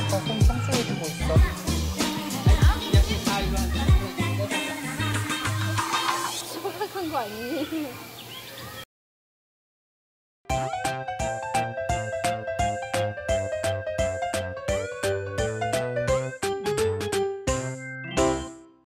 아빠 손 청소해 주고 있어.